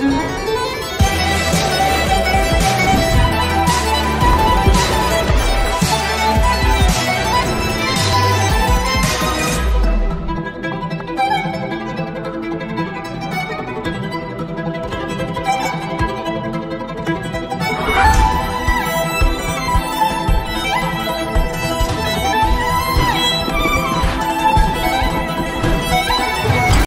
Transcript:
Bye.